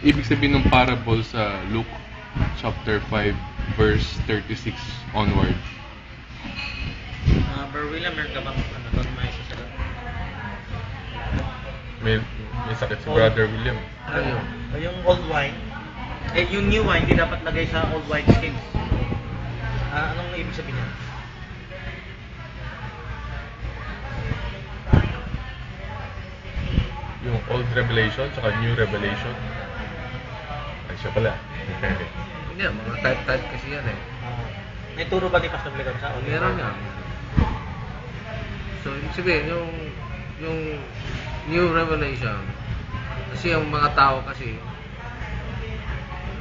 ibig sabihin ng parable sa Luke chapter 5 verse 36 onward? Uh, Bro William, meron ka bang ano doon may sasagot? May, may sakit si Brother William. Ano yun? O yung old wine, eh yung new wine, hindi dapat lagay sa old wine skin. Ah, anong ibig sabihin niya? Yung old revelation tsaka new revelation. Siya pala. Hindi, mga type-type kasi yan eh. May turo ba ni Pastor Blegon sa old Meron yan. So, ibig sabihin, yung, yung new revelation, kasi yung mga tao kasi,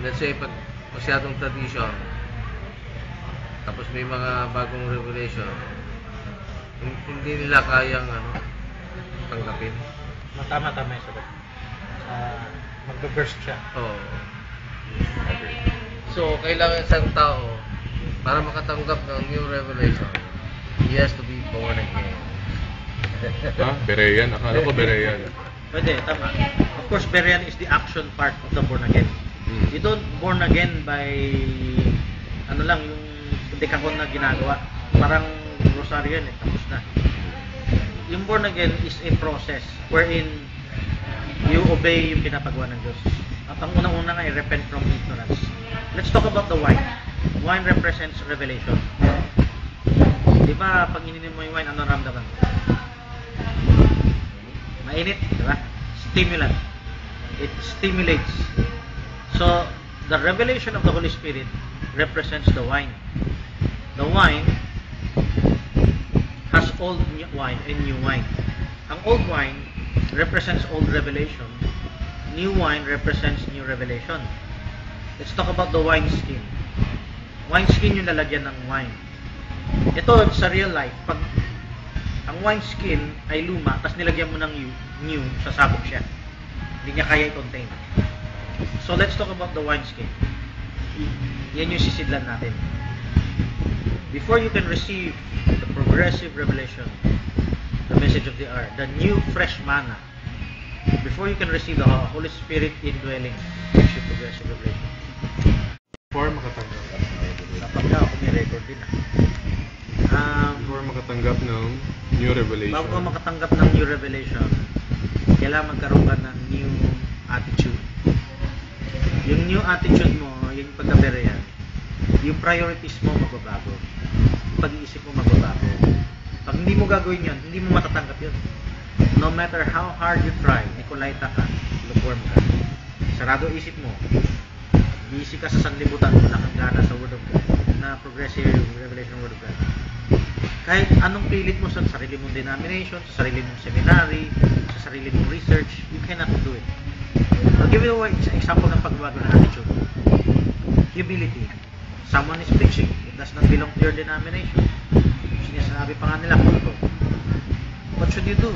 let's say, pag masyadong tradition, tapos may mga bagong revelation, hin- hindi nila kayang ano, tanggapin. Tama, tama yung sagot. Ah, magbe-burst siya. Oo. So, kailangan isang tao, para makatanggap ng new revelation, he has to be born again. ha? Berean? Akala ko Berean. Pwede, tama. Of course, Berian is the action part of the born again. Hmm. You don't born again by ano lang yung dekahon na ginagawa. Parang rosaryo yan eh, tapos na. Yung born again is a process wherein you obey yung pinapagawa ng Diyos. At ang unang-una nga ay repent from ignorance. Let's talk about the wine. Wine represents revelation. Di ba, pag ininom mo yung wine, ano ramdaman? Mainit, di ba? Stimulant. It stimulates. So, the revelation of the Holy Spirit represents the wine. The wine has old wine and new wine. Ang old wine represents old revelation. New wine represents new revelation. Let's talk about the wine skin. Wine skin yung lalagyan ng wine. Ito sa real life, pag ang wine skin ay luma, tapos nilagyan mo ng new, new sasabog siya. Hindi niya kaya i-contain. So let's talk about the wine skin. Yan yung sisidlan natin. Before you can receive the progressive revelation, the message of the hour, the new fresh manna, before you can receive the Holy Spirit indwelling, gives you progressive revelation. Before makatanggap. Dapat ka ako may record din ah. Um, Before makatanggap ng new revelation. bago ka makatanggap ng new revelation, kailangan magkaroon ka ng new attitude. Yung new attitude mo, yung pagkaberehan, yung priorities mo magbabago. Pag-iisip mo magbabago. Pag hindi mo gagawin yun, hindi mo matatanggap yun. No matter how hard you try, Nicolaita ka, lukewarm ka. Sarado isip mo. Busy ka sa sanlibutan, wala kang sa Word of God, na progressive revelation of Word of God. Kahit anong pilit mo sa sarili mong denomination, sa sarili mong seminary, sa sarili mong research, you cannot do it. I'll give you an example ng pagbabago ng attitude. Humility. Someone is preaching. It does not belong to your denomination. Sinasabi pa nga nila, kulto. What should you do?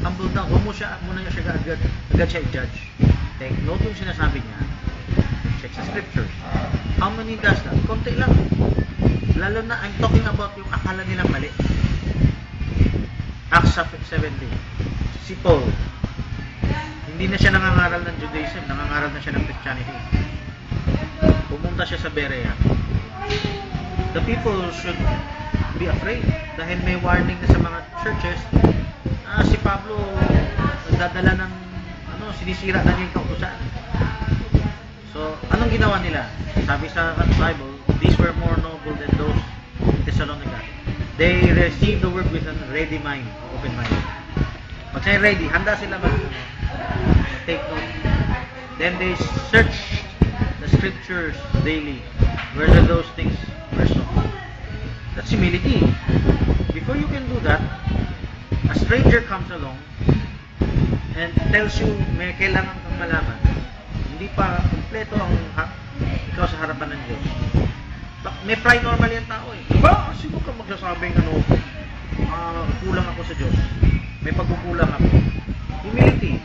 Humble down. Huwag mo siya, muna niya siya agad, agad siya i-judge. Take note yung sinasabi niya. Check sa scriptures. How many does that? Konti lang. Lalo na, I'm talking about yung akala nilang mali. Acts 17. Si Paul, hindi na siya nangangaral ng Judaism, nangangaral na siya ng Christianity. Pumunta siya sa Berea. The people should be afraid dahil may warning na sa mga churches ah, si Pablo nagdadala ng ano, sinisira na niya yung kautusan. So, anong ginawa nila? Sabi sa Bible, these were more noble than those in Thessalonica. They received the word with a ready mind, open mind. Pag sa'yo ready, handa sila mag take note. Then they searched the scriptures daily, whether those things were so. That's humility. Before you can do that, a stranger comes along and tells you may kailangan kang malaman. Hindi pa kumpleto ang ha- ikaw sa harapan ng Diyos. May pride normal yung tao eh. Ba, sino ka magsasabing ano, ah, kulang ako sa Diyos? May pagkukulang ako. Humility.